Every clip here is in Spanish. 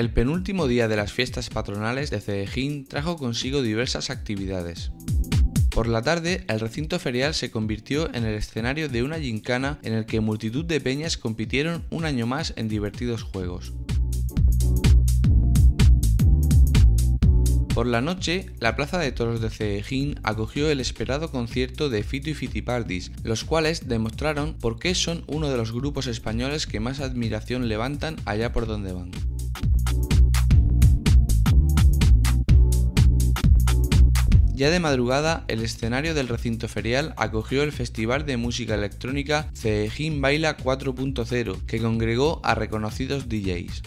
El penúltimo día de las fiestas patronales de Cedejín trajo consigo diversas actividades. Por la tarde, el recinto ferial se convirtió en el escenario de una gincana en el que multitud de peñas compitieron un año más en divertidos juegos. Por la noche, la Plaza de Toros de Cedejín acogió el esperado concierto de Fito y Fitipaldis, los cuales demostraron por qué son uno de los grupos españoles que más admiración levantan allá por donde van. Ya de madrugada, el escenario del recinto ferial acogió el Festival de Música Electrónica Cedejín Baila 4.0, que congregó a reconocidos DJs.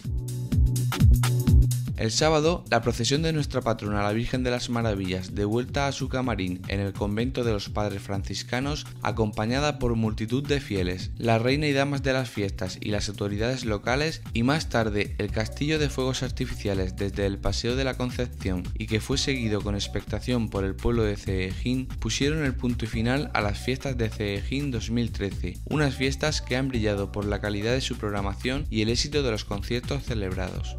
El sábado, la procesión de nuestra patrona la Virgen de las Maravillas de vuelta a su camarín en el convento de los padres franciscanos, acompañada por multitud de fieles, la reina y damas de las fiestas y las autoridades locales, y más tarde el castillo de fuegos artificiales desde el Paseo de la Concepción y que fue seguido con expectación por el pueblo de Ceejín, pusieron el punto final a las fiestas de Ceejín 2013, unas fiestas que han brillado por la calidad de su programación y el éxito de los conciertos celebrados.